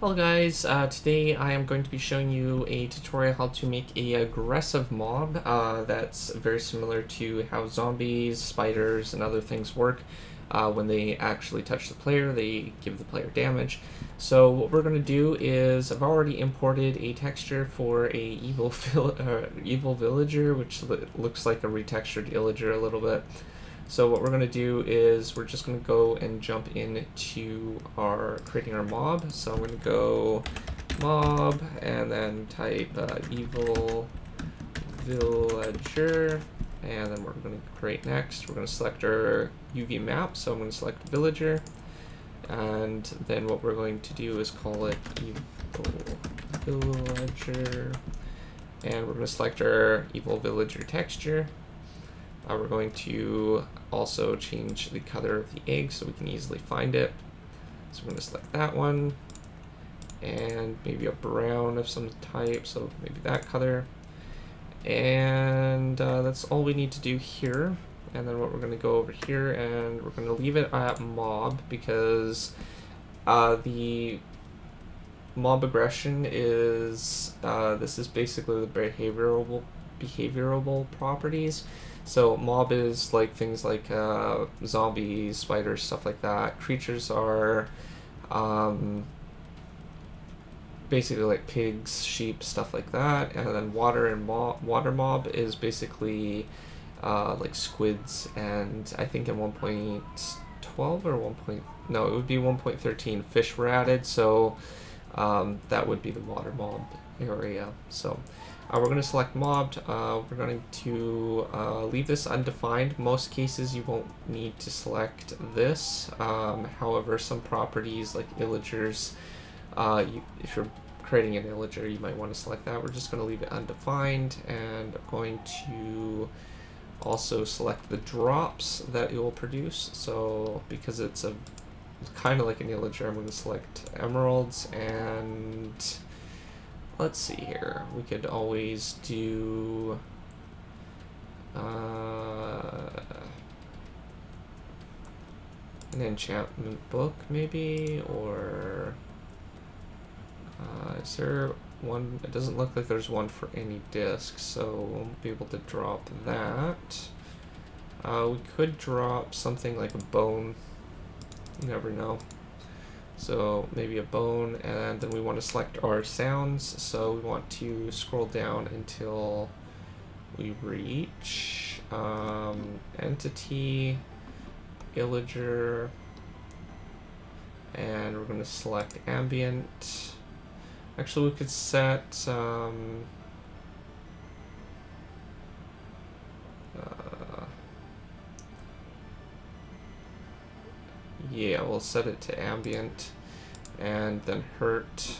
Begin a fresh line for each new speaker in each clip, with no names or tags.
Hello guys, uh, today I am going to be showing you a tutorial how to make a aggressive mob uh, that's very similar to how zombies, spiders, and other things work. Uh, when they actually touch the player, they give the player damage. So what we're going to do is, I've already imported a texture for a evil, uh, evil villager, which looks like a retextured illager a little bit. So what we're going to do is we're just going to go and jump into our creating our mob. So I'm going to go mob and then type uh, evil villager and then we're going to create next. We're going to select our UV map. So I'm going to select villager and then what we're going to do is call it evil villager and we're going to select our evil villager texture uh, we're going to also change the color of the egg so we can easily find it. So we're going to select that one and maybe a brown of some type, so maybe that color. And uh, that's all we need to do here. And then what we're going to go over here and we're going to leave it at mob because uh, the mob aggression is, uh, this is basically the behavioral, behavioral properties. So mob is like things like uh, zombies, spiders, stuff like that. Creatures are um, basically like pigs, sheep, stuff like that. And then water and mob, water mob is basically uh, like squids. And I think in 1.12 or 1. Point, no, it would be 1.13 fish were added. So um, that would be the water mob area. So. Uh, we're going to select mobbed. Uh, we're going to uh, leave this undefined. Most cases you won't need to select this. Um, however, some properties like illagers, uh, you, if you're creating an illager, you might want to select that. We're just going to leave it undefined and I'm going to also select the drops that it will produce. So because it's a kind of like an illager, I'm going to select emeralds and let's see here. We could always do... Uh, an enchantment book, maybe? Or... Uh, is there one? It doesn't look like there's one for any disc, so won't be able to drop that. Uh, we could drop something like a bone. You never know. So maybe a bone, and then we want to select our sounds. So we want to scroll down until we reach um, entity, illager, and we're going to select ambient. Actually, we could set um, yeah, we'll set it to ambient and then hurt.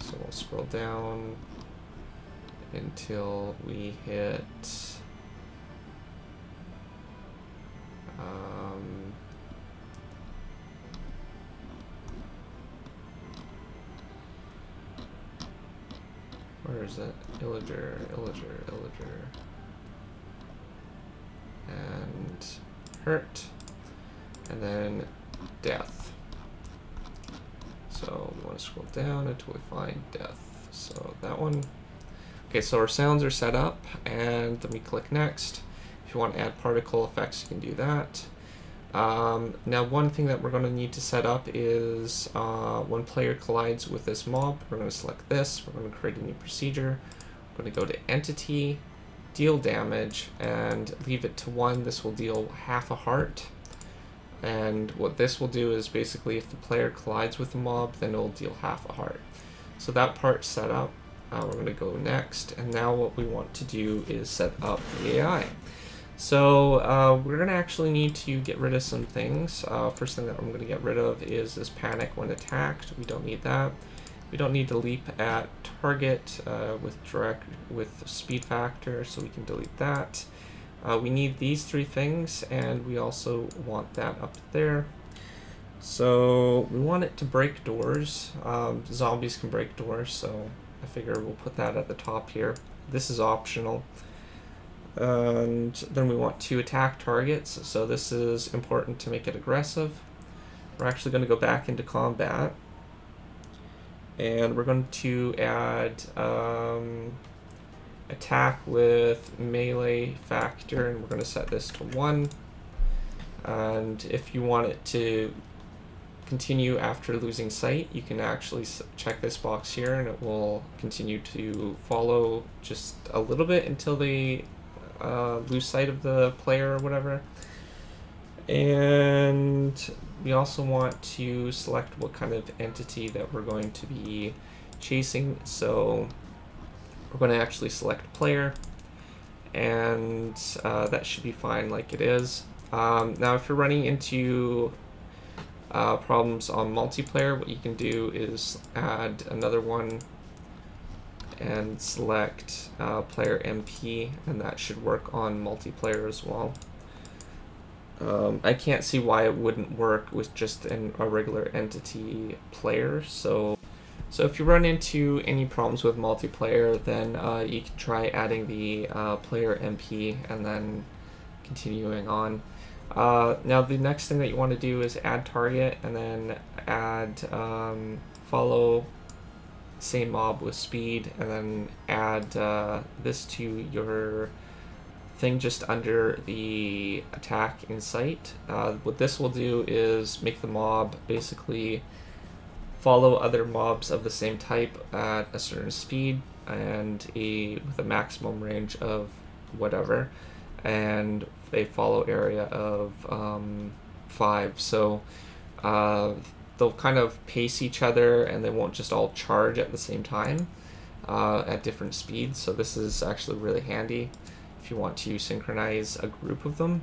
So we'll scroll down until we hit um, where is it? Illager, Illager, Illager. And hurt. And then death. So we want to scroll down until we find death. So that one. Okay, so our sounds are set up, and then we click next. If you want to add particle effects, you can do that. Um, now, one thing that we're going to need to set up is uh, when player collides with this mob, we're going to select this. We're going to create a new procedure. We're going to go to Entity, Deal Damage, and leave it to 1. This will deal half a heart. And what this will do is basically if the player collides with the mob, then it'll deal half a heart. So that part's set up. Uh, we're going to go next. And now what we want to do is set up the AI. So uh, we're going to actually need to get rid of some things. Uh, first thing that I'm going to get rid of is this panic when attacked. We don't need that. We don't need to leap at target uh, with direct with speed factor, so we can delete that. Uh, we need these three things, and we also want that up there. So we want it to break doors. Um, zombies can break doors, so I figure we'll put that at the top here. This is optional. And then we want to attack targets, so this is important to make it aggressive. We're actually going to go back into combat. and we're going to add um, attack with melee factor, and we're going to set this to 1. And if you want it to continue after losing sight, you can actually check this box here and it will continue to follow just a little bit until they uh, lose sight of the player or whatever. And we also want to select what kind of entity that we're going to be chasing. So we're going to actually select player and uh, that should be fine like it is. Um, now if you're running into uh, problems on multiplayer, what you can do is add another one and select uh, player MP, and that should work on multiplayer as well. Um, I can't see why it wouldn't work with just an, a regular entity player, so so if you run into any problems with multiplayer, then uh, you can try adding the uh, player MP and then continuing on. Uh, now the next thing that you want to do is add target and then add um, follow same mob with speed and then add uh, this to your thing just under the attack in sight. Uh, what this will do is make the mob basically follow other mobs of the same type at a certain speed and a with a maximum range of whatever and a follow area of um, five. So uh, they'll kind of pace each other and they won't just all charge at the same time uh, at different speeds. So this is actually really handy if you want to synchronize a group of them.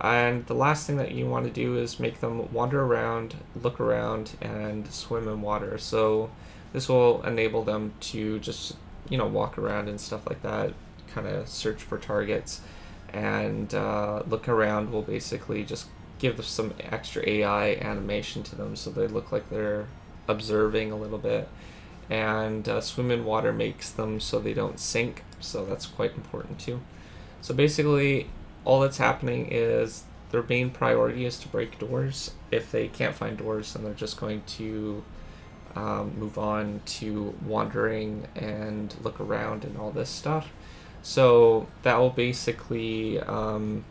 And the last thing that you want to do is make them wander around, look around, and swim in water. So this will enable them to just, you know, walk around and stuff like that, kind of search for targets and uh, look around will basically just give them some extra AI animation to them so they look like they're observing a little bit. And uh, swim in water makes them so they don't sink, so that's quite important too. So basically, all that's happening is their main priority is to break doors. If they can't find doors, then they're just going to um, move on to wandering and look around and all this stuff. So that will basically um,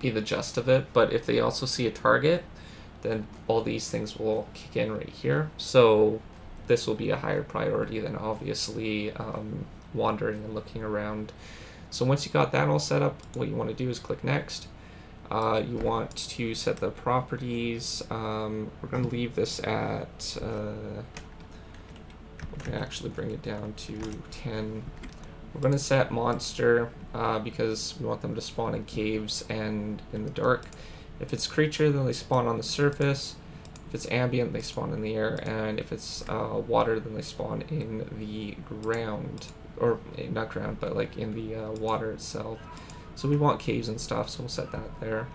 be the gist of it. But if they also see a target, then all these things will kick in right here. So this will be a higher priority than obviously um, wandering and looking around. So once you got that all set up, what you want to do is click next. Uh, you want to set the properties. Um, we're going to leave this at, uh, we're going to actually bring it down to 10. We're going to set monster uh, because we want them to spawn in caves and in the dark. If it's creature, then they spawn on the surface. If it's ambient, they spawn in the air. And if it's uh, water, then they spawn in the ground. Or not ground, but like in the uh, water itself. So we want caves and stuff, so we'll set that there.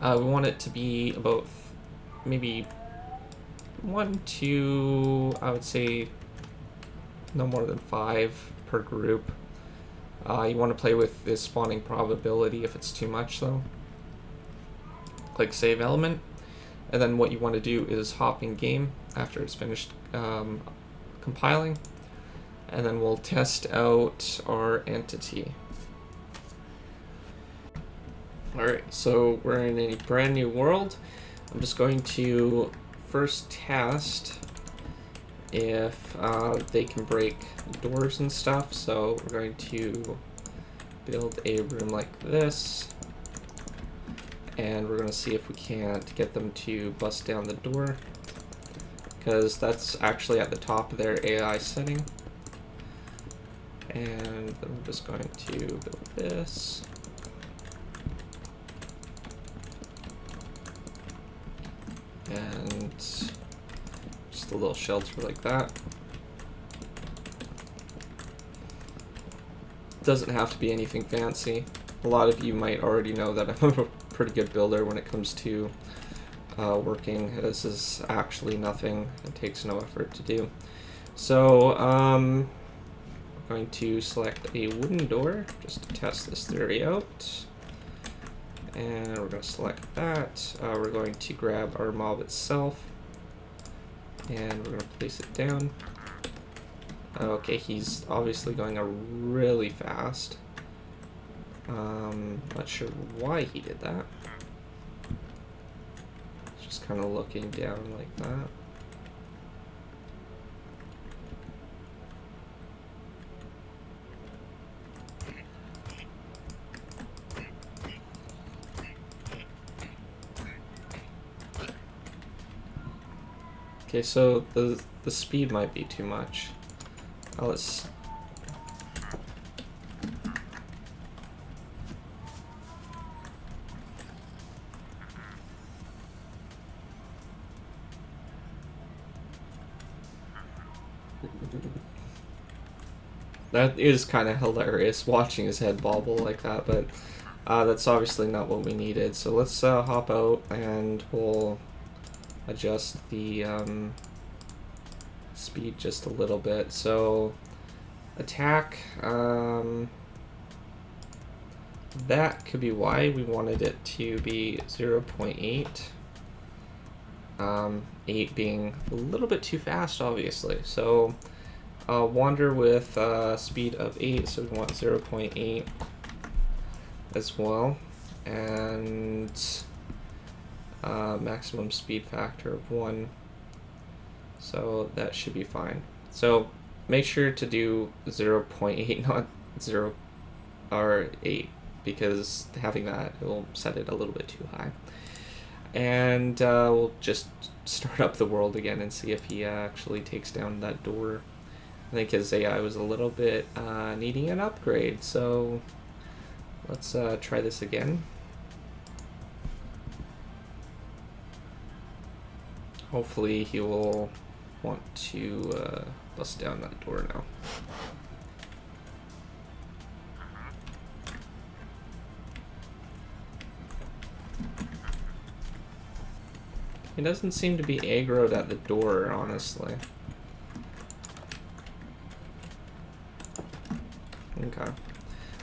Uh, we want it to be about maybe one, two, I would say no more than five per group. Uh, you want to play with this spawning probability if it's too much though. Click save element and then what you want to do is hop in game after it's finished um, compiling and then we'll test out our entity. Alright, so we're in a brand new world. I'm just going to first test if uh, they can break doors and stuff. So we're going to build a room like this. And we're going to see if we can't get them to bust down the door. Because that's actually at the top of their AI setting. And I'm just going to build this. And just a little shelter like that. Doesn't have to be anything fancy. A lot of you might already know that I'm a pretty good builder when it comes to uh, working. This is actually nothing. It takes no effort to do. So, um, going to select a wooden door just to test this theory out. And we're going to select that. Uh, we're going to grab our mob itself And we're gonna place it down. Okay, he's obviously going a really fast. Um, not sure why he did that. Just kind of looking down like that. Okay, so the the speed might be too much. Oh, let's. That is kind of hilarious, watching his head bobble like that, but uh, that's obviously not what we needed. So let's uh, hop out and we'll adjust the um, speed just a little bit. So attack, um, that could be why we wanted it to be 0 0.8. Um, 8 being a little bit too fast, obviously. So uh, wander with uh, speed of 8, so we want 0 0.8 as well. And uh, maximum speed factor of 1. So that should be fine. So make sure to do 0 0.8, not 0 or 8, because having that will set it a little bit too high. And uh, we'll just start up the world again and see if he actually takes down that door. I think his AI was a little bit uh, needing an upgrade, so let's uh, try this again. Hopefully he will want to uh, bust down that door now. He doesn't seem to be aggroed at the door, honestly. Okay.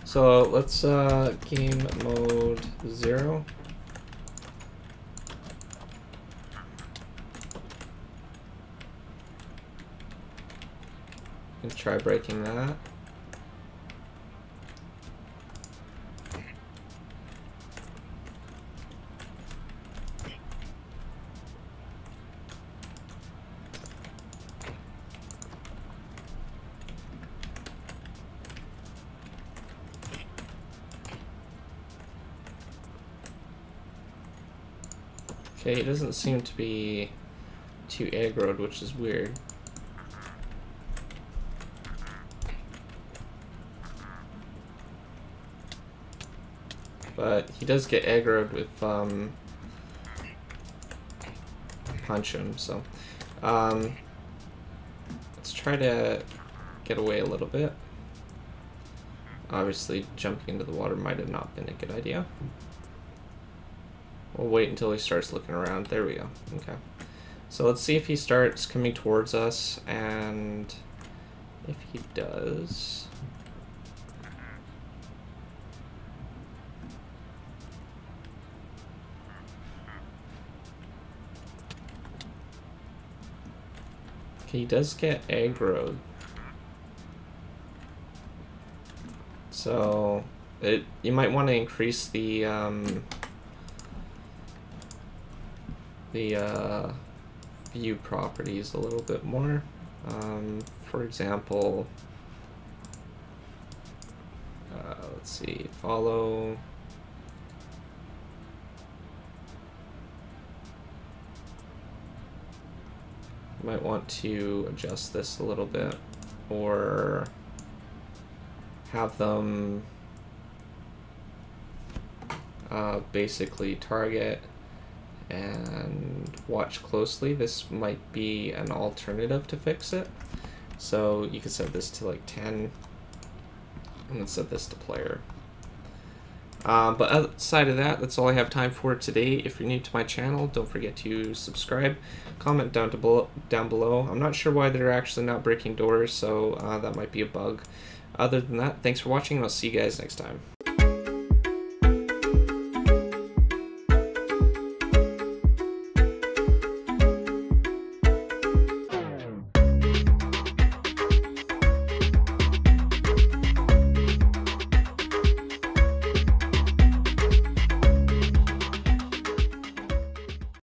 So let's uh, game mode 0. can try breaking that. Okay, it doesn't seem to be too aggroed, which is weird. But he does get aggroed with um, punch him, so um, let's try to get away a little bit. Obviously, jumping into the water might have not been a good idea. We'll wait until he starts looking around. There we go. Okay. So let's see if he starts coming towards us, and if he does... he does get aggroed. So, it you might want to increase the um, the uh, view properties a little bit more. Um, for example, uh, let's see, follow. Might want to adjust this a little bit or have them uh, basically target and watch closely. This might be an alternative to fix it. So you could set this to like 10 and then set this to player. Um, but outside of that, that's all I have time for today. If you're new to my channel, don't forget to subscribe, comment down to below, down below. I'm not sure why they're actually not breaking doors, so uh, that might be a bug. Other than that, thanks for watching, and I'll see you guys next time.